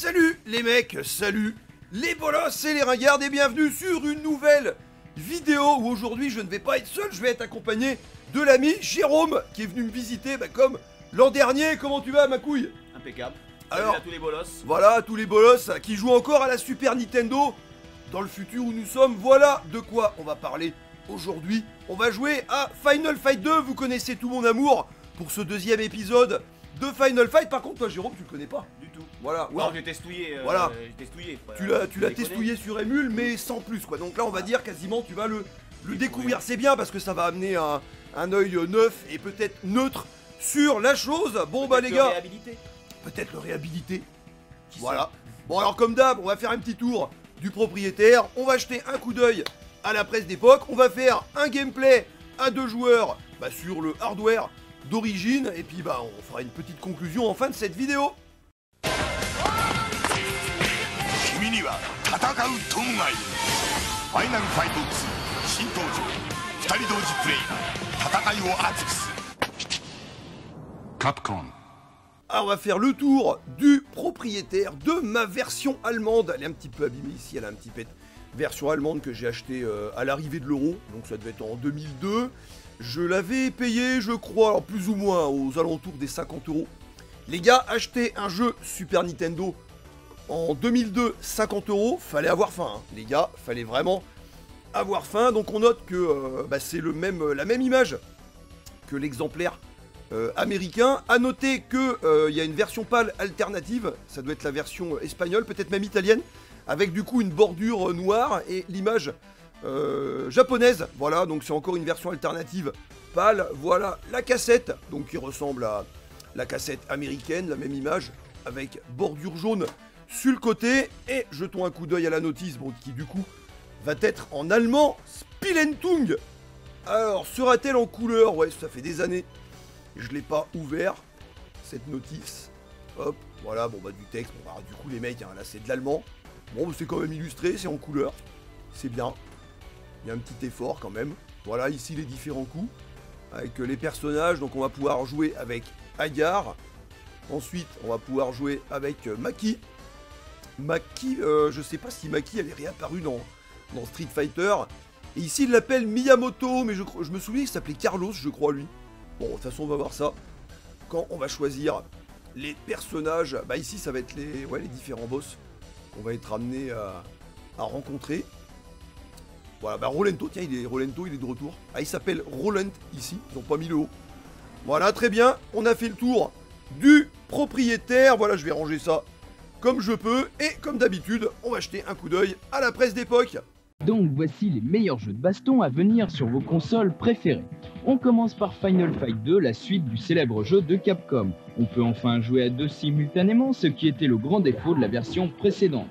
Salut les mecs, salut les bolosses et les ringards et bienvenue sur une nouvelle vidéo où aujourd'hui je ne vais pas être seul, je vais être accompagné de l'ami Jérôme qui est venu me visiter bah, comme l'an dernier. Comment tu vas ma couille? Impeccable. Alors- Alors, à tous les bolosses. Voilà, tous les bolosses qui jouent encore à la Super Nintendo. Dans le futur où nous sommes, voilà de quoi on va parler aujourd'hui. On va jouer à Final Fight 2. Vous connaissez tout mon amour pour ce deuxième épisode de Final Fight. Par contre, toi, Jérôme, tu le connais pas. Du tout. Voilà, ouais, Non, j'ai testouillé. euh, Voilà. Testouillé. tu l'as, tu l'as testouillé sur Emule, mais sans plus quoi. Donc là, on va dire quasiment, tu vas le, le découvrir. C'est bien parce que ça va amener un, un œil neuf et peut-être neutre sur la chose. Bon bah les gars, peut-être le réhabiliter. Qui Voilà. Bon alors comme d'hab, on va faire un petit tour du propriétaire, on va jeter un coup d'œil à la presse d'époque, on va faire un gameplay à deux joueurs bah, sur le hardware d'origine, et puis bah on fera une petite conclusion en fin de cette vidéo. Capcom. Ah, on va faire le tour du propriétaire de ma version allemande. Elle est un petit peu abîmée ici, elle a un petit pet. Version allemande que j'ai achetée euh, à l'arrivée de l'euro, donc ça devait être en 2002. Je l'avais payé, je crois, plus ou moins aux alentours des 50 euros. Les gars, acheter un jeu Super Nintendo en 2002, 50 euros, fallait avoir faim. hein. Les gars, fallait vraiment avoir faim. Donc on note que euh, bah, c'est le même, la même image que l'exemplaire euh, américain. À noter qu'il y a une version pâle alternative, ça doit être la version euh, espagnole, peut-être même italienne, avec du coup une bordure euh, noire et l'image euh, japonaise. Voilà, donc c'est encore une version alternative pâle. Voilà la cassette, donc qui ressemble à la cassette américaine, la même image, avec bordure jaune sur le côté. Et jetons un coup d'œil à la notice, bon, qui du coup va être en allemand Spilentung. Alors, sera-t-elle en couleur? Ouais, ça fait des années je l'ai pas ouvert, cette notice. Hop, voilà, bon bah du texte. Bon, bah, du coup, les mecs, hein, là c'est de l'allemand. Bon, c'est quand même illustré, c'est en couleur. C'est bien. Il y a un petit effort quand même. Voilà, ici les différents coups. Avec euh, les personnages, donc on va pouvoir jouer avec Agar. Ensuite, on va pouvoir jouer avec euh, Maki. Maki, euh, je sais pas si Maki elle est réapparue dans, Street Fighter. Et ici, il l'appelle Miyamoto, mais je, me souviens qu'il s'appelait Carlos, je crois, lui. Bon, de toute façon, on va voir ça quand on va choisir les personnages. Bah, ici, ça va être les, différents boss qu'on va être amené à rencontrer. Voilà, bah, Rolento, tiens, il est, Rolento, il est de retour. Ah, il s'appelle Roland ici, ils ont pas mis le haut. Voilà, très bien, on a fait le tour du propriétaire. Voilà, je vais ranger ça comme je peux. Et comme d'habitude, on va jeter un coup d'œil à la presse d'époque. Donc voici les meilleurs jeux de baston à venir sur vos consoles préférées. On commence par Final Fight 2, la suite du célèbre jeu de Capcom. On peut enfin jouer à deux simultanément, ce qui était le grand défaut de la version précédente.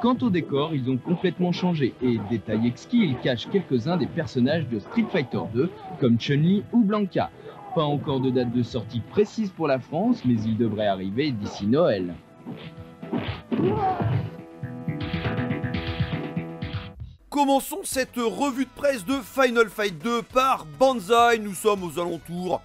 Quant au décor, ils ont complètement changé et, détail exquis, ils cachent quelques-uns des personnages de Street Fighter 2, comme Chun-Li ou Blanca. Pas encore de date de sortie précise pour la France, mais il devrait arriver d'ici Noël. Commençons cette revue de presse de Final Fight 2 par Banzai. Nous sommes aux alentours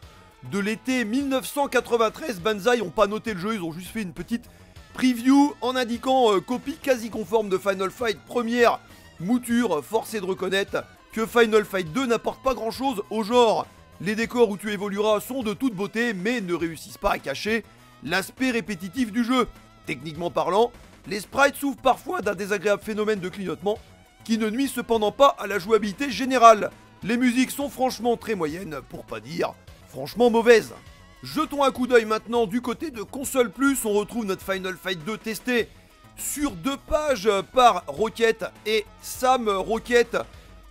de l'été 1993. Banzai n'ont pas noté le jeu, ils ont juste fait une petite preview en indiquant euh, copie quasi conforme de Final Fight première mouture. Force est de reconnaître que Final Fight 2 n'apporte pas grand chose au genre. Les décors où tu évolueras sont de toute beauté mais ne réussissent pas à cacher l'aspect répétitif du jeu. Techniquement parlant, les sprites souffrent parfois d'un désagréable phénomène de clignotement qui ne nuit cependant pas à la jouabilité générale. Les musiques sont franchement très moyennes, pour pas dire franchement mauvaises. Jetons un coup d'œil maintenant du côté de Console Plus, on retrouve notre Final Fight 2 testé sur deux pages par Rocket et Sam Rocket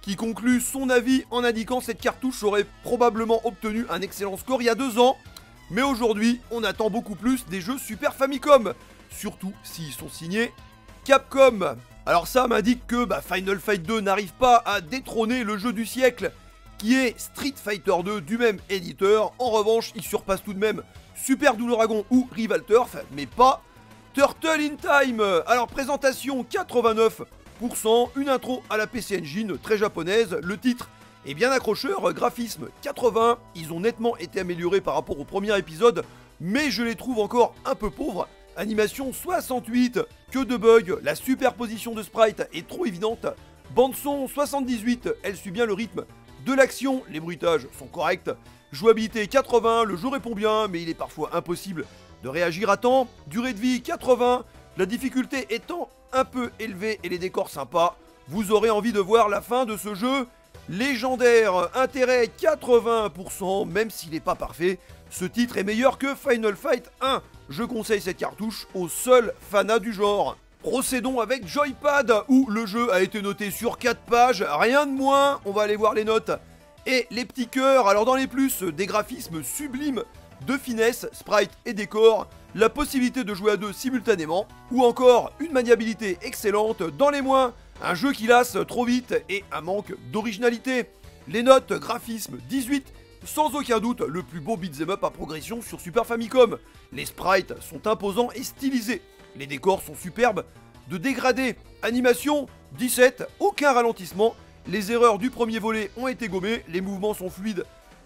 qui conclut son avis en indiquant cette cartouche aurait probablement obtenu un excellent score il y a deux ans, mais aujourd'hui on attend beaucoup plus des jeux Super Famicom, surtout s'ils sont signés Capcom. Alors ça m'indique que bah, Final Fight 2 n'arrive pas à détrôner le jeu du siècle, qui est Street Fighter 2 du même éditeur. En revanche, il surpasse tout de même Super Double ou Rival Turf, mais pas Turtle in Time. Alors présentation 89%, une intro à la PC Engine très japonaise, le titre est bien accrocheur, graphisme 80, ils ont nettement été améliorés par rapport au premier épisode, mais je les trouve encore un peu pauvres. Animation 68, que de bugs, la superposition de sprites est trop évidente. Bande son 78, elle suit bien le rythme de l'action, les bruitages sont corrects. Jouabilité 80, le jeu répond bien, mais il est parfois impossible de réagir à temps. Durée de vie 80, la difficulté étant un peu élevée et les décors sympas, vous aurez envie de voir la fin de ce jeu légendaire. Intérêt 80%, même s'il n'est pas parfait, ce titre est meilleur que Final Fight 1. Je conseille cette cartouche aux seuls fanas du genre. Procédons avec Joypad, où le jeu a été noté sur 4 pages, rien de moins, on va aller voir les notes. Et les petits cœurs, alors dans les plus, des graphismes sublimes, de finesse, sprite et décor, la possibilité de jouer à deux simultanément, ou encore une maniabilité excellente dans les moins, un jeu qui lasse trop vite et un manque d'originalité. Les notes, graphisme 18, sans aucun doute le plus beau beat'em up à progression sur Super Famicom. Les sprites sont imposants et stylisés. Les décors sont superbes. De dégradé, animation 17, aucun ralentissement. Les erreurs du premier volet ont été gommées, les mouvements sont fluides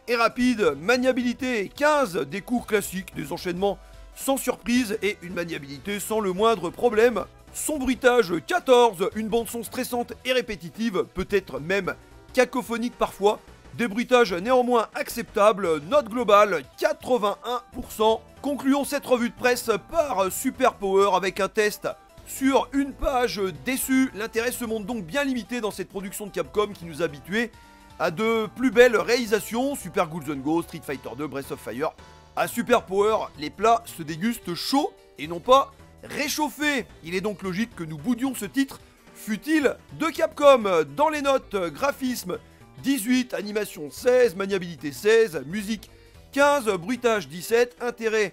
et rapides. Maniabilité 15, des coups classiques, des enchaînements sans surprise et une maniabilité sans le moindre problème. Son bruitage 14, une bande son stressante et répétitive, peut-être même cacophonique parfois. Des bruitages néanmoins acceptables, note globale 81%. Concluons cette revue de presse par Super Power avec un test sur une page déçue. L'intérêt se montre donc bien limité dans cette production de Capcom qui nous habituait à de plus belles réalisations, Super Ghouls Go, Street Fighter 2, Breath of Fire. À Super Power, les plats se dégustent chauds et non pas réchauffés. Il est donc logique que nous boudions ce titre, fut-il de Capcom. Dans les notes, graphisme 18, animation 16, maniabilité 16, musique 15, bruitage 17, intérêt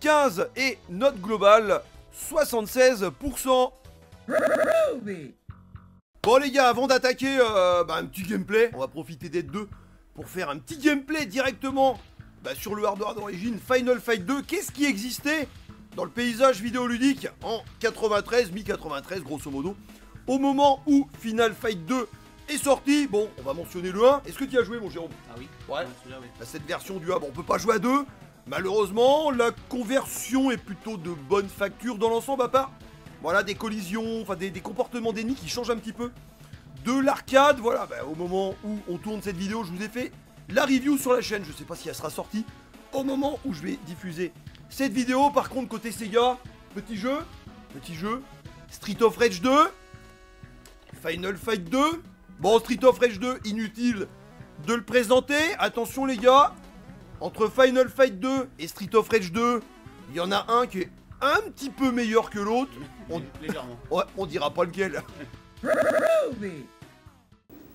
15 et note globale 76%. Bon les gars, avant d'attaquer euh, bah, un petit gameplay, on va profiter d'être deux pour faire un petit gameplay directement bah, sur le hardware d'origine Final Fight 2. Qu'est-ce qui existait dans le paysage vidéoludique en 93, mi-93 grosso modo, au moment où Final Fight 2 est sorti. Bon, on va mentionner le 1. Est-ce que tu as joué mon Jérôme? Ah oui Ouais. celui-là, oui. Bah, cette version du 1, bon, on peut pas jouer à deux. Malheureusement, la conversion est plutôt de bonne facture dans l'ensemble, à part voilà, des collisions, enfin des, des comportements d'ennemis qui changent un petit peu. De l'arcade, voilà, bah, au moment où on tourne cette vidéo, je vous ai fait la review sur la chaîne. Je sais pas si elle sera sortie au moment où je vais diffuser cette vidéo. Par contre, côté Sega, petit jeu, petit jeu, Street of Rage 2, Final Fight 2. Bon, Street of Rage 2, inutile de le présenter. Attention les gars, entre Final Fight 2 et Street of Rage 2, il y en a un qui est un petit peu meilleur que l'autre. On- Légèrement. Ouais, on dira pas lequel.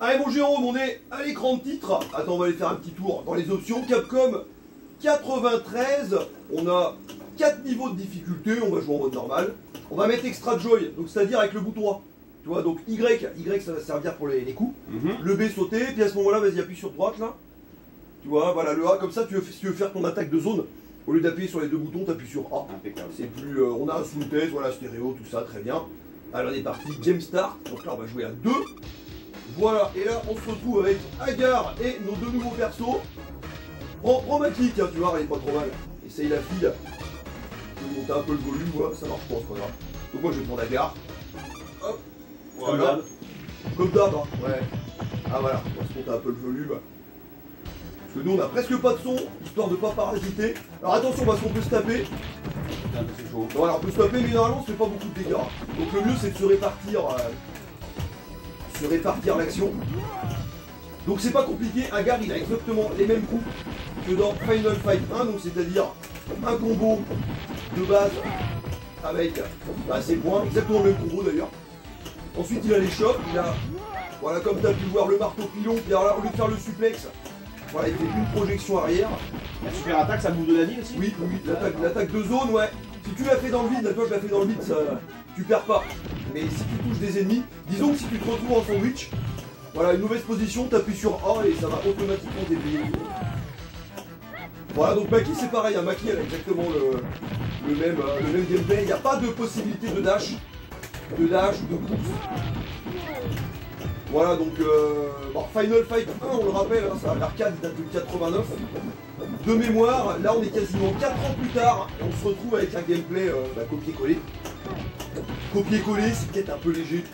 Allez mon Jérôme, on est à l'écran de titre. Attends, on va aller faire un petit tour dans les options. Capcom 93, on a 4 niveaux de difficulté, on va jouer en mode normal. On va mettre Extra Joy, donc c'est-à-dire avec le bouton A. Tu vois, donc Y, Y ça va servir pour les, les coups. Le B sauter, puis à ce moment-là, vas-y, appuie sur droite là. Tu vois, voilà, le A, comme ça, tu veux, si tu veux faire ton attaque de zone, au lieu d'appuyer sur les deux boutons, t'appuies sur A. Impeccable. C'est plus. euh, on a un sous-test, voilà, stéréo, tout ça, très bien. Alors on est parti, Game Start. Donc là on va jouer à deux. Voilà, et là on se retrouve avec Agar et nos deux nouveaux persos. Prends, prends ma clique, hein, tu vois, elle est pas trop mal. Essaye la fille. Je vais monter un peu le volume, moi, ça marche pas, c'est pas grave. Donc moi je vais prendre Agar. Hop, voilà. Comme d'hab, hein, ouais. Ah voilà, on va se monter un peu le volume. Parce que nous on a presque pas de son, histoire de pas parasiter. Alors attention parce qu'on peut se taper. Putain, mais c'est chaud. Voilà, on peut se taper, mais normalement, on se fait pas beaucoup de dégâts. Donc le mieux, c'est de se répartir, euh, se répartir l'action. Donc c'est pas compliqué. Agar, il a exactement les mêmes coups que dans Final Fight 1, donc c'est-à-dire un combo de base avec bah, ses points, exactement le même combo d'ailleurs. Ensuite, il a les chocs, il a, voilà, comme tu as pu voir, le marteau pilon, puis alors là, au lieu de faire le suplex, voilà, il fait une projection arrière. La super attaque, ça bouffe de la vie aussi Oui, oui, l'attaque, de zone, ouais. Si tu l'as fait dans le vide, là, toi je l'ai fait dans le vide, ça, tu perds pas. Mais si tu touches des ennemis, disons que si tu te retrouves en sandwich, voilà, une mauvaise position, t'appuies sur A et ça va automatiquement déplier. Voilà, donc Maki c'est pareil, hein, Maki elle a exactement le, le même, euh, le même gameplay, il n'y a pas de possibilité de dash, de dash ou de course. Voilà, donc euh, Final Fight 1, on le rappelle, hein, ça, l'arcade date de 89. De mémoire, là on est quasiment 4 ans plus tard, et on se retrouve avec un gameplay euh, bah, copier-coller. Copier-coller, c'est peut-être un peu léger.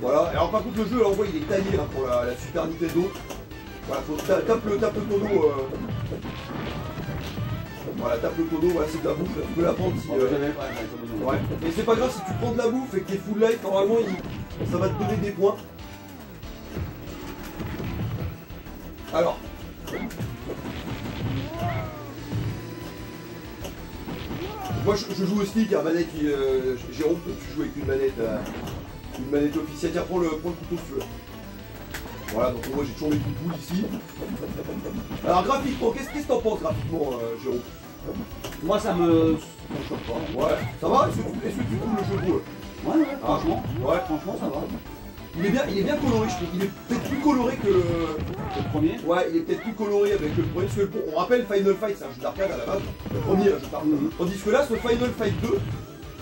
Voilà, alors par contre le jeu, là, on voit il est taillé hein, pour la, la Super Nintendo. Voilà, faut ta- tape le, tape le tonneau. euh, Voilà, tape le tonneau, voilà, c'est de la bouffe, tu peux la prendre si. Euh, ouais, mais c'est pas grave si tu prends de la bouffe et que t'es full life, normalement il- ça va te donner des points. Alors. Moi je, je joue au stick, à manette, euh, Jérôme, tu joues avec une manette, euh, une manette officielle. Tiens, prends le, prends le couteau si tu veux. Voilà, donc moi j'ai toujours mes coups de boule ici. Alors graphiquement, qu'est-ce qu'est-ce que t'en penses graphiquement, euh, Jérôme? Moi, ça me. ça me choque pas. Ouais, ça va Est-ce que, tu- est-ce que tu trouves le jeu beau Ouais, ouais, franchement. Ouais. Franchement, ça va. Il est bien, il est bien coloré, je trouve. Il est peut-être plus coloré que le. Le premier Ouais, il est peut-être plus coloré avec le premier. Parce que on rappelle Final Fight, c'est un jeu d'arcade à la base. Le premier, je parle. Mhm. Tandis que là, ce Final Fight 2,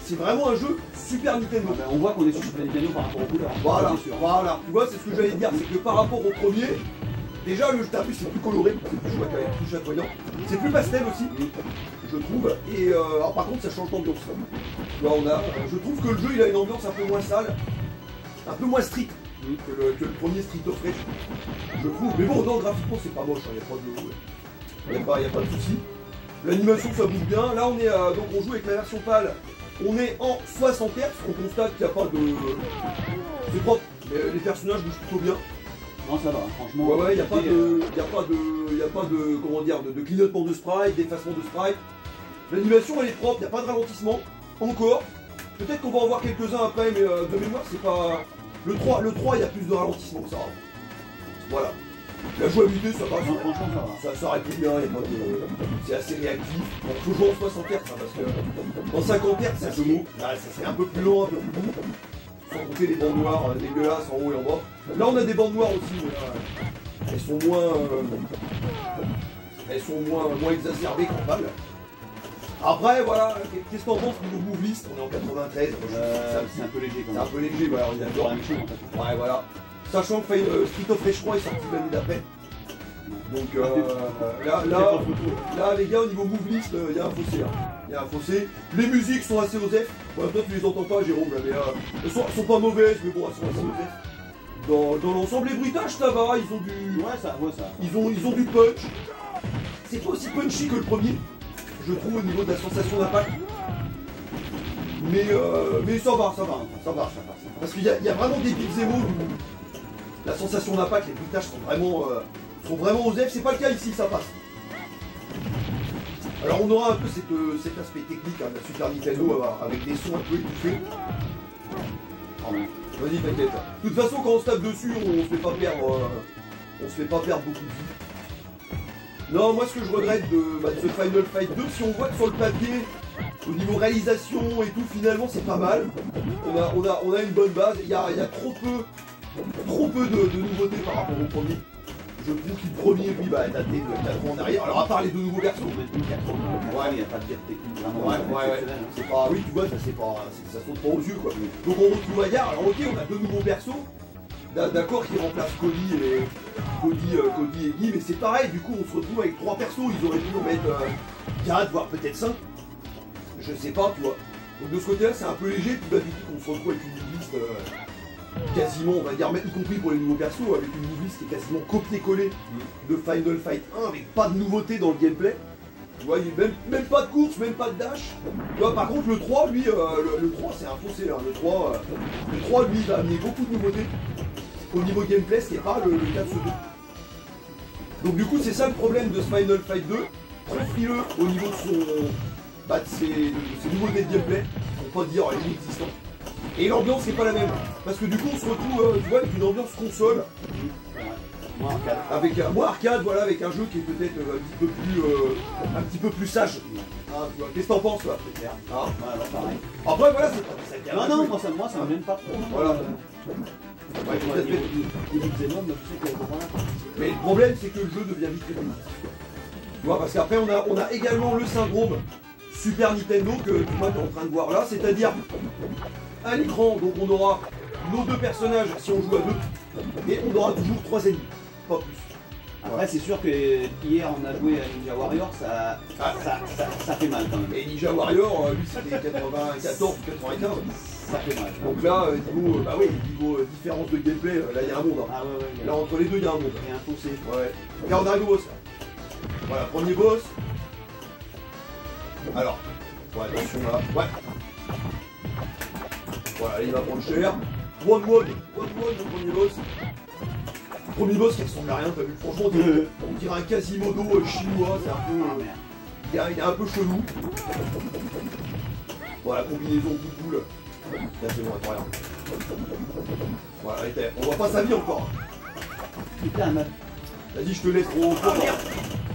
c'est vraiment un jeu Super Nintendo. Ah ben, On voit qu'on est sur Super Nintendo par rapport au couleur. Voilà, voilà. Tu vois, c'est ce que j'allais dire. C'est que par rapport au premier, déjà le vu, c'est plus coloré, plus chouette plus chatoyant. C'est plus pastel aussi, je trouve. Et euh, par contre, ça change d'ambiance. Là, on a, je trouve que le jeu, il a une ambiance un peu moins sale, un peu moins Mhm. que le, premier Street of Rage. Je trouve. Mais bon, non, graphiquement, c'est pas moche. Il n'y a pas de, y a pas, de souci. L'animation, ça bouge bien. Là, on est, euh, donc, on joue avec la version pâle. On est en 60 Hz. On constate qu'il n'y a pas de, c'est propre. Les personnages bougent plutôt bien. Non, ça va, franchement. Ouais, ouais, il n'y a pas de, y a pas de, y a pas de, comment dire, de, de clignotement de sprite, d'effacement de sprite. L'animation, elle est propre. Il n'y a pas de ralentissement. Encore. Peut-être qu'on va en voir quelques-uns après, mais euh, de mémoire, c'est pas. Le 3, le 3, il y a plus de ralentissement que ça. Voilà. La jouabilité, ça ça- franchement, ça va. ça s'arrête bien, y a pas de... c'est assez réactif. Bon, jouer en 60 Hz, hein, parce que en 50 Hz, c'est un peu mou. Ça c'est un peu plus lent, un peu plus mou. Sans compter les bandes noires euh, dégueulasses en haut et en bas. Là, on a des bandes noires aussi, mais là, elles sont moins... euh, elles sont moins, moins exacerbées qu'en. Après, voilà, qu'est-ce qu'on pense niveau move list On est en 93, moi, je trouve Euh, ça- c'est un peu léger quand c'est un même. peu léger, voilà, on est d'accord. la même chose en fait. Ouais, voilà. Sachant que euh, Street of Rage 3 est sorti l'année d'après. Donc euh, là, là, là, les gars, au niveau move list, il y a un fossé. Il y a un fossé. Les musiques sont assez osef. Bon, toi, tu les entends pas, Jérôme, là, mais euh, elles, sont, elles sont pas mauvaises, mais bon, elles sont assez osef. Dans, dans l'ensemble, les bruitages, ça va. Ils ont du, Ouais, ça, ouais, ça. ils ont, ils ont du punch. C'est pas aussi punchy que le premier, je trouve, au niveau de la sensation d'impact. Mais, euh, mais ça va, ça va, ça va, ça va. Parce qu'il y, a- il y a vraiment des beats où la sensation d'impact, les bruitages sont vraiment, euh, sont vraiment aux c'est pas le cas ici, ça passe. Alors on aura un peu cette, euh, cet aspect technique hein, de la Super Nintendo euh, avec des sons un peu étouffés. Pardon. Vas-y, t'inquiète. De toute façon, quand on se tape dessus, on se fait pas perdre, euh, on se fait pas perdre beaucoup de vie. Non, moi, ce que je regrette de, bah, de ce Final Fight 2, si on voit que sur le papier, au niveau réalisation et tout, finalement, c'est pas mal. On a, on a, on a une bonne base. Il y a, il y a trop peu, trop peu de, de nouveautés par rapport au premier. Je trouve que le premier, lui, bah, daté de 4 ans en arrière. Alors, à part les deux nouveaux garçons. Ouais, il n'y a pas de guerre technique vraiment. Ouais, ouais, ouais. hein. C'est pas, oui, tu vois, ça c'est pas, ça saute pas aux yeux quoi. Donc on retrouve Agar. Alors ok, on a deux nouveaux persos. D'a- D'accord, qui remplacent Cody et Cody, euh, Cody et Guy, mais c'est pareil. Du coup, on se retrouve avec trois persos. Ils auraient pu en mettre euh, quatre, voire peut-être cinq. Je sais pas, tu vois. Donc de ce côté-là, c'est un peu léger. Puis bah, du coup, on se retrouve avec une liste euh, quasiment, on va dire, même y compris pour les nouveaux persos, avec une liste qui est quasiment copié-collé de Final Fight 1, avec pas de nouveauté dans le gameplay. Tu vois, il même, même pas de course, même pas de dash. Tu vois, par contre, le 3, lui, euh, le, le 3, c'est un fossé. Hein. Le, 3, euh, le 3, lui, va amener beaucoup de nouveautés au niveau gameplay, ce qui pas le, le cas de ce 2. Donc, du coup, c'est ça le problème de ce Final Fight 2. Très frileux au niveau de son. Bah, de ses, de ses nouveautés de gameplay, pour pas dire inexistant. Et l'ambiance, c'est pas la même. Parce que du coup, on se retrouve, euh, tu vois, avec une ambiance console. Moi, arcade. Avec un, moi arcade, voilà, avec un jeu qui est peut-être euh, un petit peu plus, euh, un petit peu plus sage. Ah, tu vois, Qu'est-ce que t'en penses là C'est clair. Ah. Ouais, alors pareil. Après voilà, c'est Non, non, moi ça, moi, ça me gêne pas trop. Voilà. Ouais, tout à fait. il sais qu'il y a des voilà. Mais le problème c'est que le jeu devient vite répétitif. Tu vois, parce qu'après on a, on a également le syndrome Super Nintendo que tu vois, t'es en train de voir là, c'est-à-dire à l'écran, donc on aura nos deux personnages si on joue à deux, et on aura toujours trois ennemis, pas plus. Après, c'est sûr que hier on a joué à Ninja Warrior, ça, Ah. ça, ça, ça fait mal quand même. Et Ninja Warrior, euh, lui c'était 94 ou 95. Ça fait mal. Donc là, euh, niveau, euh, bah oui, niveau différence de gameplay, là il y a un monde. hein. Ah ouais, Là entre les deux, il y a un monde. il y a un fossé. Ouais. Regarde, on arrive au boss. là. Voilà, premier boss. Alors, ouais, attention là. Ouais. Voilà, il va prendre cher. One one, one one, le premier boss. Premier boss qui ressemble à rien, t'as vu Franchement, on dirait, on dirait un Quasimodo euh, chinois, c'est un peu. Ah euh, il, est, il est un peu chelou. Voilà, combinaison coup de boule. Là, c'est bon, regarde. Voilà, on voit pas sa vie encore. Putain, ma... Vas-y, je te laisse, gros. Ah merde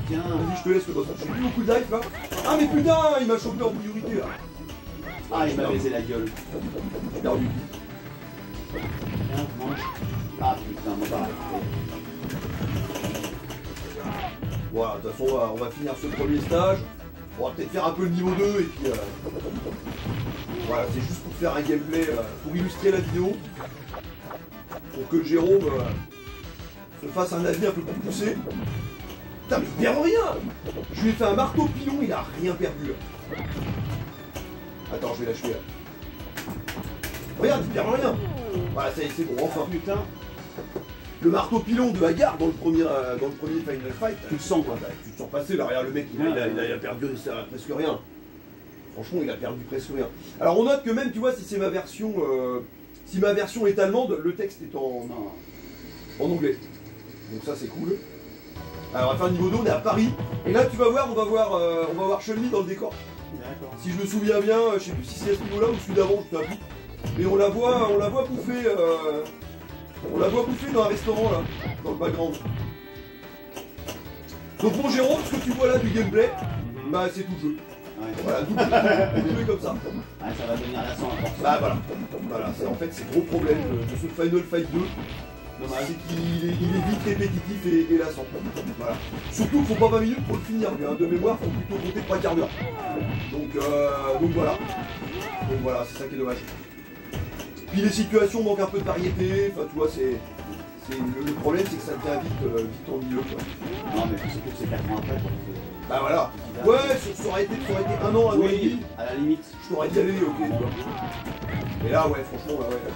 Tiens, Vas-y, je te laisse le boss. J'ai plus beaucoup de life là. Ah, mais putain, il m'a chopé en priorité là. Ah, il m'a baisé la gueule. J'ai perdu. Ah putain, mon pareil. Voilà, de toute façon, on va, on va finir ce premier stage. On va peut-être faire un peu le niveau 2 et puis. euh, Voilà, c'est juste pour faire un gameplay, euh, pour illustrer la vidéo. Pour que Jérôme euh, se fasse un avis un peu plus poussé. Putain, mais il perd rien Je lui ai fait un marteau pilon, il a rien perdu. Attends, je vais lâcher là. Regarde, il perd rien Voilà, ça y est, c'est bon, enfin. Putain, Le marteau pilon de Hagar dans le premier, euh, dans le premier Final Fight, tu le sens quoi. bah, tu te sens passer derrière le mec, il a, il a- il a- il a perdu ça, presque rien. Franchement, il a perdu presque rien. Alors on note que même, tu vois, si c'est ma version, euh, si ma version est allemande, le texte est en, en anglais. Donc ça c'est cool. Alors va faire le niveau 2, on est à Paris. Et là tu vas voir, on va voir, euh, on va voir dans le décor. Si je me souviens bien, euh, je sais plus si c'est à ce niveau-là ou celui d'avant, je sais plus. Mais on la voit, on la voit bouffer, euh, on la voit bouffer dans un restaurant là, dans le background. Donc mon Jérôme, ce que tu vois là du gameplay, bah c'est tout le jeu. Ouais. Voilà, tout le jeu, tout jeu est comme ça. Ouais, ça va devenir lassant à force. Bah voilà, voilà, c'est en fait c'est le gros problème de, de ce Final Fight 2. C'est qu'il est, il est vite répétitif et, et lassant. Voilà. Surtout qu'il faut pas 20 minutes pour le finir, mais hein, de mémoire, faut plutôt compter 3 quarts d'heure. Donc, euh, donc voilà. Donc voilà, c'est ça qui est dommage. Puis les situations manquent un peu de variété, enfin tu vois, c'est. Le, le problème c'est que ça devient vite, euh, vite ennuyeux quoi. Non, mais surtout que c'est 4 ans après. Bah voilà. Ouais, ça, aurait été, ça aurait été un an, un an et demi, à la limite. je t'aurais dit allez, ok. Mais là, ouais, franchement, là, ouais.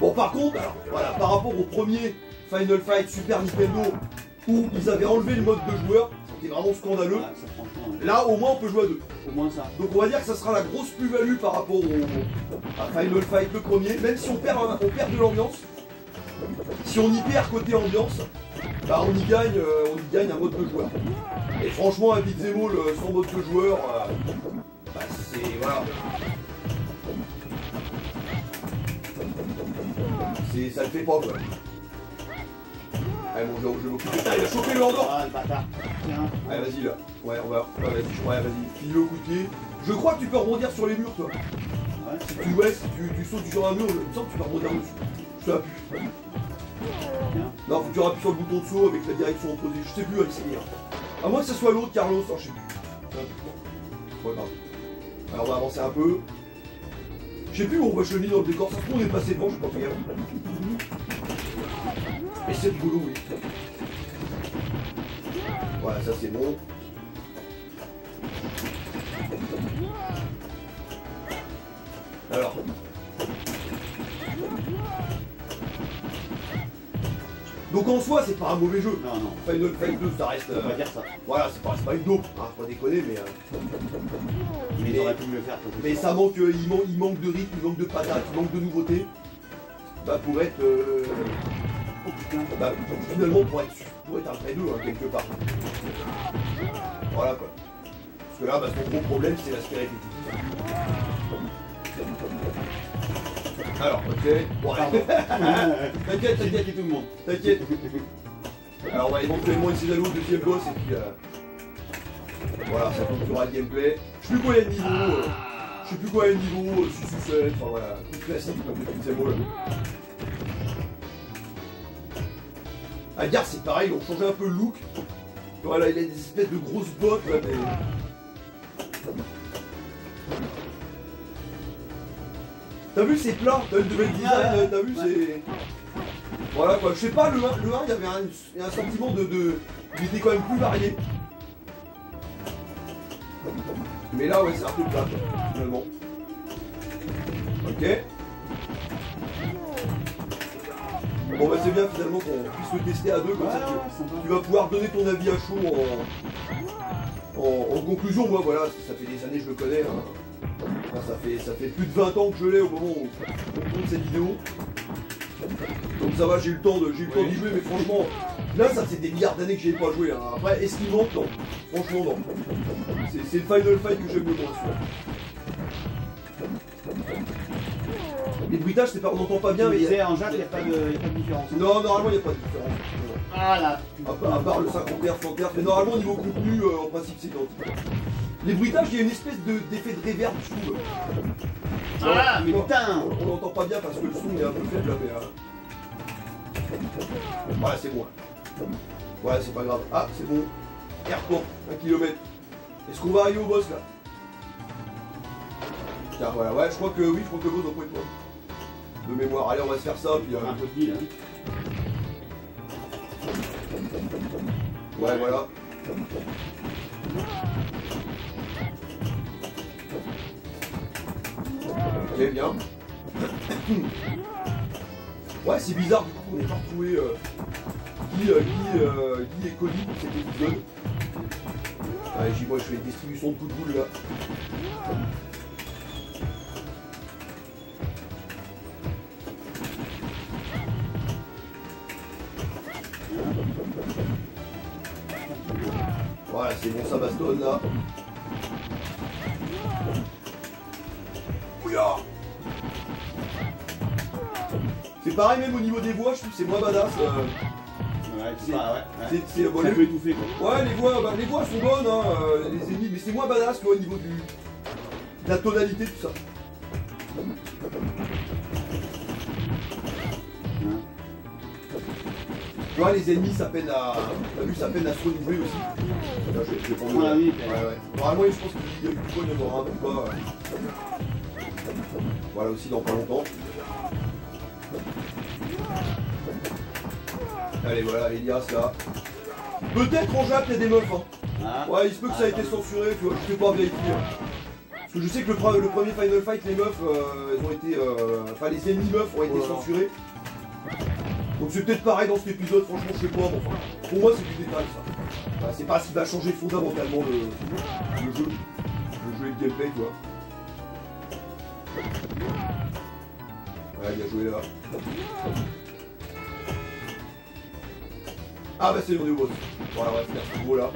Bon, par contre, alors, voilà, par rapport au premier Final Fight Super Nintendo, où ils avaient enlevé le mode de joueur, c'était vraiment scandaleux. Ça. Là, au moins, on peut jouer à deux. Au moins ça. Donc, on va dire que ça sera la grosse plus-value par rapport au, à Final Fight le premier, même si on perd, un- on perd de l'ambiance. Si on y perd côté ambiance, bah on y gagne, euh, on y gagne un mode de joueur. Et franchement, un beat'em all sans mode de joueur, euh, bah c'est voilà. C'est, ça le fait pas quoi. Allez Jérôme, je vais m'occuper. Putain, il a chopé le handor Ah, le bâtard. Tiens. Allez, vas-y là. Ouais, on va. Ouais, vas-y, ouais, vas-y. File le pied. Je crois que tu peux rebondir sur les murs, toi. Ouais. Si tu, ouais, si tu, tu sautes sur un mur, il me semble que tu peux rebondir dessus. Je t'appuie. Tiens. Non, faut que tu appuies sur le bouton de saut avec la direction opposée. Je sais plus c'est À moins que ce soit l'autre, Carlos, hein, je sais plus. Ouais. Alors on va avancer un peu. Je sais plus où on voit Chenille dans le décor. Ça se trouve, on est passé devant, je fait gaffe. Et c'est rigolo, oui. Voilà, ça c'est bon. Alors. Donc en soi, c'est pas un mauvais jeu. Non, non. Final Fight 2, ça reste. On euh, va dire ça. voilà, c'est pas, pas une dope, hein, faut pas déconner, mais, euh, Mais Mais- il aurait pu mieux faire. mais ça manque, euh, il, manque, il manque de rythme, il manque de patates, il manque de nouveautés. Bah pour être, euh, Oh putain. bah, finalement pour être, pour être un vrai 2 hein, quelque part. Voilà quoi. Parce que là, bah, son gros problème c'est l'aspect répétitif. Alors, ok. Bon, t'inquiète, t'inquiète, tout le monde. t'inquiète. Alors on va éventuellement essayer d'aller au deuxième boss et puis euh, voilà, ça conclura le gameplay. Je sais plus quoi il y a de niveau, euh, je sais plus quoi il y a de niveau, euh, 6 ou 7, enfin voilà, tout classique comme les mots là. À Gare c'est pareil, ils ont changé un peu le look. Voilà, il a des espèces de grosses bottes là, mais. T'as vu, c'est plat, t'as le level design, Ouais, t'as vu, c'est. Voilà quoi, je sais pas, le 1, le 1 il y avait un, il y a un sentiment de, de. Il était quand même plus varié. Mais là, ouais, c'est un peu plat, finalement. Ok. Bon, bah, c'est bien finalement qu'on puisse le tester à deux, comme Ouais, ça tu, tu vas pouvoir donner ton avis à chaud en, en, en conclusion. Moi, voilà, ça fait des années que je le connais. hein. Enfin, ça, fait, ça fait plus de 20 ans que je l'ai au moment où on tourne cette vidéo. Donc ça va, j'ai eu le temps de, j'ai eu le temps d'y jouer, mais franchement, là ça fait des milliards d'années que j'y ai pas joué. hein. Après, est-ce qu'il manque? Non. Franchement, non. C'est, c'est le Final Fight que j'aime le moins. Les bruitages, c'est pas, on n'entend pas bien, mais. Il y a- en Jacques, il n'y a, pas de- différence. Non, normalement, il n'y a pas de différence. Ah là À, part- à part le 50 Hz, 100 Hz, mais normalement, au niveau contenu, euh, en principe, c'est identique. Les bruitages, il y a une espèce de- d'effet de reverb, je trouve. Ah, mais Bon, putain On, l'entend pas bien parce que le son est un peu faible là, mais. euh, Voilà, c'est bon. Ouais, c'est pas grave. Ah, c'est bon. Airport, 1 km. Est-ce qu'on va arriver au boss là? Tiens, voilà, ouais, je crois que oui, je crois que le boss doit pas être. De mémoire. Allez, on va se faire ça, puis. euh, Un peu de hein. Ouais, voilà. Ok, bien. Ouais, c'est bizarre, du coup, on n'est pas retrouvé euh, qui, euh, est Cody pour cet épisode. Ouais, j'y vois, je fais une distribution de coups de boule là. Voilà, c'est bon, ça bastonne là. Pareil même au niveau des voix, je trouve que c'est moins badass. euh, Ouais, c'est ouais. bon, les- peu étouffé quoi. Ouais, les voix, bah, les voix sont bonnes, hein, euh, les ennemis, mais c'est moins badass quoi, au niveau du, de la tonalité, tout ça. Tu vois, les ennemis, ça peine à. T'as vu, ça peine à se renouveler aussi. Là, je prendre. Normalement, je pense qu'il y a du coup, il y en aura un peu pas. Voilà aussi dans pas longtemps. Allez, voilà, Elias là. Peut-être en Jap, il y a des meufs, hein. Ah. Ouais, il se peut que ça a été censuré, tu vois, je sais pas vérifier. Parce que je sais que le, pre- le premier Final Fight, les meufs, euh, elles ont été. euh, Enfin, les ennemis meufs ont été Oh censurés. Donc c'est peut-être pareil dans cet épisode, franchement, je sais pas, mais enfin, pour moi, c'est du détail ça. Enfin, c'est pas ce qui va changer fondamentalement le, le jeu. Le jeu et le gameplay, tu vois. Ouais, bien joué là. Ah bah c'est le boss. Voilà, on va finir ce gros là.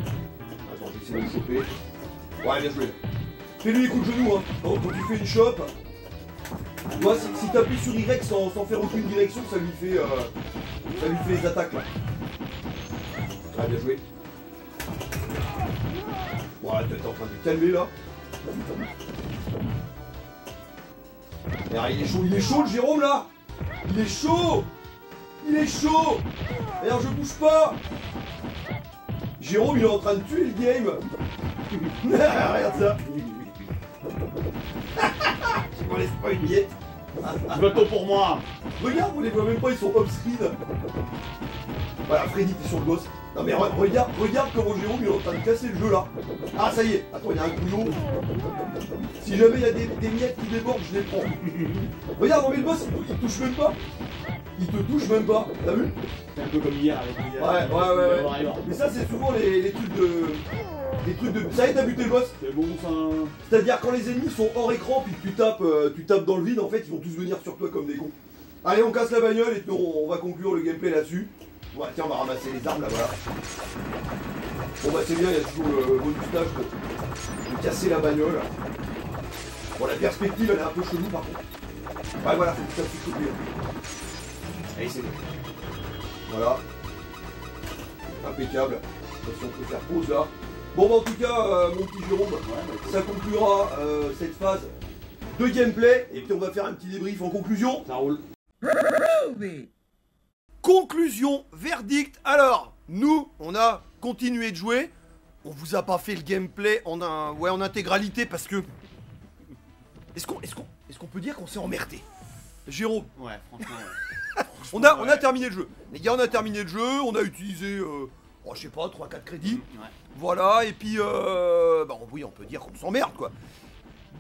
Attends, je vais essayer de le choper. Ouais, bien joué. Fais-lui les coups de genou, hein. Quand, quand tu fais une chope, moi, si, si t'appuies sur Y sans, sans faire aucune direction, ça lui fait, euh, ça lui fait les attaques là. Ah, bien joué. Voilà, t'es en train de calmer là. Regarde, il est chaud, il est chaud le Jérôme là. Il est chaud. Il est chaud. Regarde, je bouge pas. Jérôme, il est en train de tuer le game. Regarde ça. Je m'en laisse pas une miette. Tu vas pour moi? Regarde, on les voit même pas, ils sont off-screen. Voilà, Freddy, t'es sur le boss. Non mais re- regarde, regarde comment Jérôme il est en train de casser le jeu là. Ah ça y est, attends, il y a un couillon. Si jamais il y a des, des miettes qui débordent, je les prends. Regarde, non mais le boss, il, touche même pas. Il te touche même pas, t'as vu? C'est un peu comme hier avec Ouais, ouais, ouais, ouais. Mais ça c'est souvent les, les trucs de... Les trucs de... Ça y est, t'as buté le boss C'est bon ça. c'est-à-dire quand les ennemis sont hors écran puis que tu tapes, euh, tu tapes dans le vide, en fait ils vont tous venir sur toi comme des cons. Allez on casse la bagnole et on, on va conclure le gameplay là-dessus. Ouais tiens on va ramasser les armes là voilà. Bon bah c'est bien, il y a toujours le bonus stage de, de casser la bagnole. Bon la perspective elle est un peu chelou par contre. Ouais voilà, faut tapes sur le côté. Allez c'est bon. Voilà. Impeccable. De toute façon, on peut faire pause là. Bon bah en tout cas euh, mon petit Jérôme, ça conclura euh, cette phase de gameplay et puis on va faire un petit débrief en conclusion. Ça roule. Conclusion, verdict. Alors, nous, on a continué de jouer. On vous a pas fait le gameplay en un, ouais, en intégralité parce que. Est-ce qu'on, peut dire qu'on s'est emmerdé? Jérôme, Ouais, franchement, ouais. on a, on a ouais. terminé le jeu. Les gars, on a terminé le jeu, on a utilisé, euh, oh, je sais pas, 3-4 crédits. Ouais. Voilà, et puis, euh, bah oui, on peut dire qu'on s'emmerde, quoi.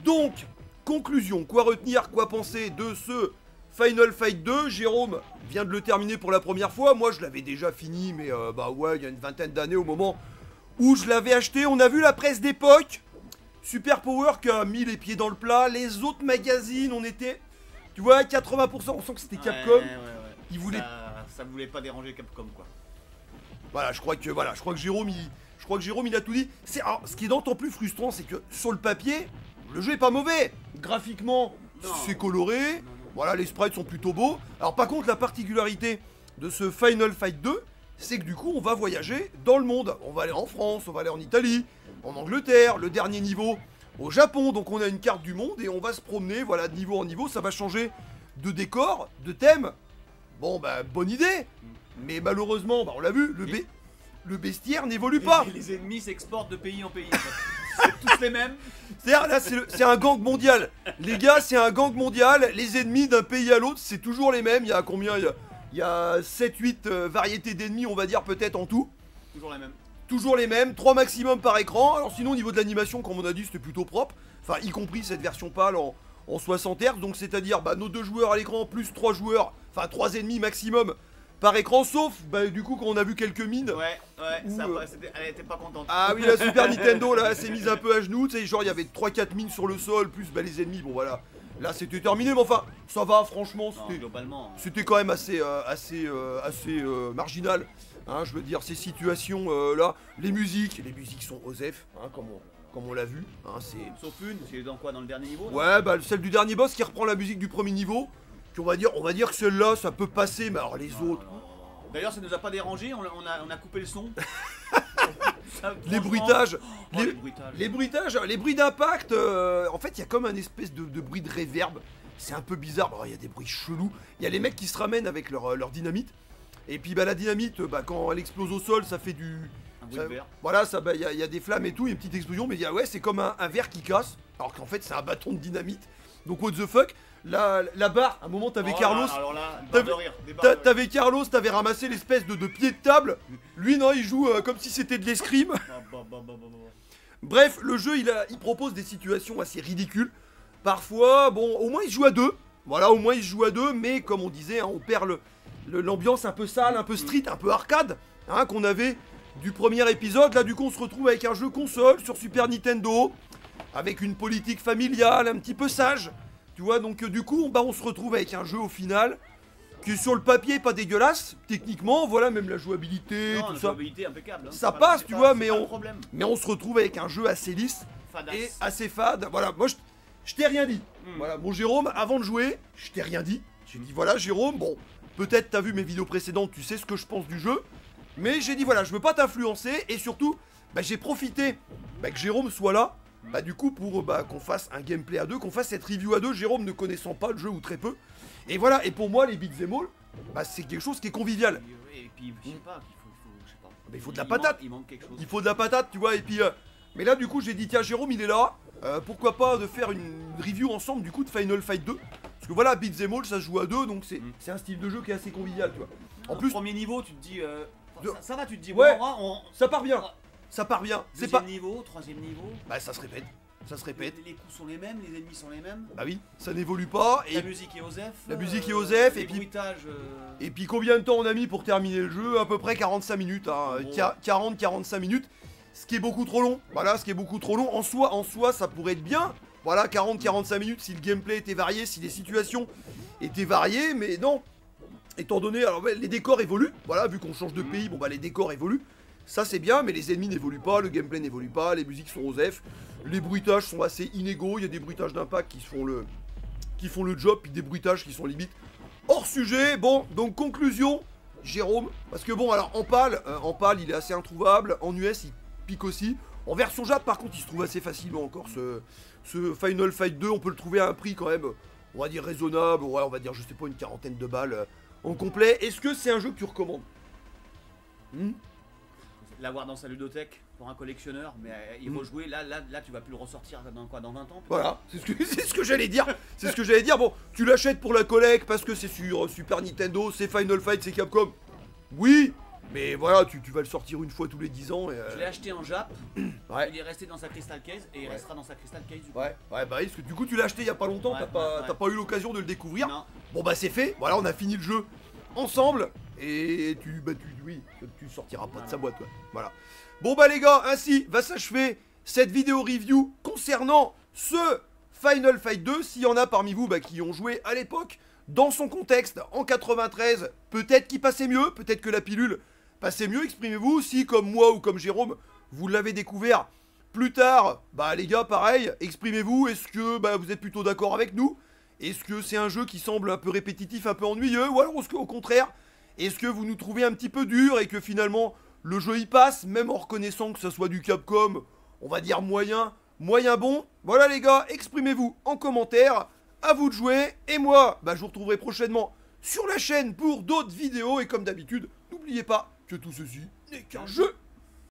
Donc, conclusion, quoi retenir, quoi penser de ce Final Fight 2 Jérôme vient de le terminer pour la première fois. Moi, je l'avais déjà fini, mais euh, bah ouais, il y a une vingtaine d'années au moment où je l'avais acheté. On a vu la presse d'époque. Super Power qui a mis les pieds dans le plat. Les autres magazines, on était, tu vois, 80%, on sent que c'était Capcom. Ouais, ouais, ouais. Ils voulaient Ça, ça voulait pas déranger Capcom, quoi. Voilà, je crois que voilà, je crois que Jérôme, il, je crois que Jérôme, il a tout dit. C'est ce qui est d'autant plus frustrant, c'est que sur le papier, le jeu est pas mauvais. Graphiquement, c'est coloré. Non. Voilà, les sprites sont plutôt beaux. Alors par contre, la particularité de ce Final Fight 2, c'est que du coup, on va voyager dans le monde. On va aller en France, on va aller en Italie, en Angleterre, le dernier niveau au Japon. Donc on a une carte du monde et on va se promener, voilà, de niveau en niveau. Ça va changer de décor, de thème. Bon, bah, bonne idée. Mais malheureusement, bah, on l'a vu, le, bé- le bestiaire n'évolue pas. Les, les ennemis s'exportent de pays en pays. C'est tous les mêmes. C'est-à-dire, là, c'est un gang mondial. Les gars, c'est un gang mondial. Les ennemis d'un pays à l'autre, c'est toujours les mêmes. Il y a combien? Il y a, il y a 7-8 euh, variétés d'ennemis, on va dire, peut-être en tout. Toujours les mêmes. Toujours les mêmes, 3 maximum par écran. Alors, sinon, au niveau de l'animation, comme on a dit, c'était plutôt propre. Enfin, y compris cette version pâle en, en 60 Hz. Donc, c'est-à-dire, bah, nos deux joueurs à l'écran, plus 3 joueurs, enfin, 3 ennemis maximum par écran. Sauf, bah, du coup, quand on a vu quelques mines. Ouais, ouais, Ou, ça, euh, elle était pas contente. Ah oui, la Super Nintendo là, elle s'est mise un peu à genoux, tu sais, genre il y avait 3-4 mines sur le sol, plus bah, les ennemis, bon voilà. Là c'était terminé, mais enfin, ça va, franchement, Non, c'était globalement. c'était quand même assez, euh, assez, euh, assez marginal. Hein, je veux dire, ces situations là, les musiques, les musiques sont Osef, hein, comme on, comme on l'a vu. Hein, c'est Sauf une, c'est dans quoi Dans le dernier niveau Ouais, bah celle du dernier boss qui reprend la musique du premier niveau. On va dire, on va dire que celle-là, ça peut passer, mais alors les autres. D'ailleurs, ça nous a pas dérangé, on, a- on a, on a coupé le son. Ça, Les franchement- bruitages, Oh, les- les bruitages. Les bruitages, les bruits d'impact, euh, en fait, il y a comme un espèce de, de bruit de réverb. C'est un peu bizarre. Il y a des bruits chelous. Il y a les mecs qui se ramènent avec leur, euh, leur dynamite. Et puis, bah, la dynamite, bah, quand elle explose au sol, ça fait du. Un bruit ça- de verre. voilà, ça, bah, il y, a- il y a des flammes et tout, il y a une petite explosion. Mais il y a, ouais, c'est comme un, un verre qui casse. Alors qu'en fait, c'est un bâton de dynamite. Donc, what the fuck? La, la barre, à un moment, t'avais Oh Carlos. T'avais- de Carlos, t'avais ramassé l'espèce de, de pied de table. Lui, non, il joue euh, comme si c'était de l'escrime. Bah, bah, bah. Bref, le jeu, il, a, il propose des situations assez ridicules. Parfois, bon, au moins il se joue à deux. Voilà, au moins il se joue à deux, mais comme on disait, hein, on perd l'ambiance un peu sale, un peu street, un peu arcade, hein, qu'on avait du premier épisode. Là, du coup, on se retrouve avec un jeu console sur Super Nintendo, avec une politique familiale un petit peu sage. Tu vois, donc euh, du coup, on- bah, on se retrouve avec un jeu au final qui sur le papier est pas dégueulasse, techniquement, voilà, même la jouabilité, Non, tout la ça. jouabilité impeccable. hein. Ça pas- passe, tu pas- vois, mais on-. Mais on se retrouve avec un jeu assez lisse et assez fade. Voilà, moi je, je t'ai rien dit. Hmm. Voilà, mon Jérôme, avant de jouer, je t'ai rien dit. J'ai dit voilà, Jérôme, bon, peut-être t'as vu mes vidéos précédentes, tu sais ce que je pense du jeu. Mais j'ai dit voilà, je veux pas t'influencer et surtout, bah, j'ai profité bah, que Jérôme soit là. Bah du coup pour bah, qu'on fasse un gameplay à deux, qu'on fasse cette review à deux, Jérôme ne connaissant pas le jeu ou très peu. Et voilà, et pour moi les beat'em all, bah c'est quelque chose qui est convivial. Et puis, je sais pas, il faut, il faut, je sais pas. Mais il faut de la patate. Il manque quelque chose. Il faut de la patate, tu vois, et puis... euh, mais là, du coup, j'ai dit, tiens, Jérôme, il est là. euh, pourquoi pas de faire une review ensemble, du coup, de Final Fight 2 Parce que voilà, Beat'em All, ça se joue à deux, donc c'est Mm. c'est un style de jeu qui est assez convivial, tu vois. En plus, premier niveau, tu te dis. euh, De- ça, ça va, tu te dis. Ouais. bon, on, ça part bien. Ça part bien. C'est pas... niveau, troisième niveau. Bah, ça se répète. Ça se répète. les coups sont les mêmes, les ennemis sont les mêmes. Bah oui, ça n'évolue pas. La Et, musique est Osef. La musique est euh, Osef, les et puis- euh, et puis, combien de temps on a mis pour terminer le jeu? À peu près 45 minutes. Hein. Bon. 40-45 minutes. Ce qui est beaucoup trop long. Voilà, ce qui est beaucoup trop long. En soi, en soi, ça pourrait être bien. Voilà, 40-45 minutes si le gameplay était varié, si les situations étaient variées, mais non. Étant donné, alors les décors évoluent. Voilà, vu qu'on change de pays, bon bah les décors évoluent. Ça c'est bien, mais les ennemis n'évoluent pas, le gameplay n'évolue pas, les musiques sont aux F, les bruitages sont assez inégaux. Il y a des bruitages d'impact qui font le, qui font le job, puis des bruitages qui sont limite hors sujet. Bon, donc conclusion, Jérôme, parce que bon, alors en euh, en il est assez introuvable. En US, il pique aussi. En version Jap, par contre, il se trouve assez facilement encore. Ce, ce Final Fight 2, on peut le trouver à un prix quand même, on va dire raisonnable. Ouais, on va dire, je sais pas, une quarantaine de balles euh, en complet. Est-ce que c'est un jeu que tu recommandes? Hmm? L'avoir dans sa ludothèque, pour un collectionneur, mais euh, il Mm. rejouer, là, là, là, tu vas plus le ressortir dans quoi Dans 20 ans Voilà, c'est ce que, c'est ce que j'allais dire. C'est ce que j'allais dire. Bon, tu l'achètes pour la collecte parce que c'est sur euh, Super Nintendo, c'est Final Fight, c'est Capcom. Oui, mais voilà, tu, tu vas le sortir une fois tous les 10 ans. Et, euh, Je l'ai acheté en Jap, ouais. il est resté dans sa Crystal Case et il Ouais. restera dans sa Crystal Case du coup. Ouais, ouais, bah parce que du coup tu l'as acheté il y a pas longtemps, t'as pas, pas eu l'occasion de le découvrir. Non, Bon bah c'est fait, voilà, on a fini le jeu ensemble et tu, bah tu, oui, tu sortiras pas de sa boîte. Voilà. Bon bah les gars, ainsi va s'achever cette vidéo review concernant ce Final Fight 2. S'il y en a parmi vous bah, qui ont joué à l'époque dans son contexte en 93, peut-être qu'il passait mieux, peut-être que la pilule passait mieux. Exprimez-vous si comme moi ou comme Jérôme, vous l'avez découvert plus tard. Bah les gars, pareil, exprimez-vous. Est-ce que bah, vous êtes plutôt d'accord avec nous est-ce que c'est un jeu qui semble un peu répétitif, un peu ennuyeux Ou alors est-ce qu'au contraire, est-ce que vous nous trouvez un petit peu dur et que finalement le jeu y passe, même en reconnaissant que ça soit du Capcom, on va dire moyen, moyen bon? Voilà les gars, exprimez-vous en commentaire, à vous de jouer, et moi, bah, je vous retrouverai prochainement sur la chaîne pour d'autres vidéos, et comme d'habitude, n'oubliez pas que tout ceci n'est qu'un jeu